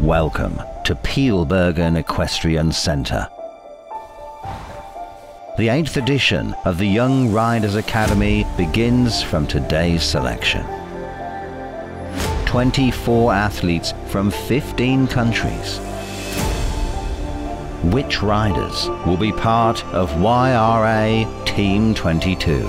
Welcome to Peelbergen Equestrian Centre. The 8th edition of the Young Riders Academy begins from today's selection. 24 athletes from 15 countries. Which riders will be part of YRA Team 22?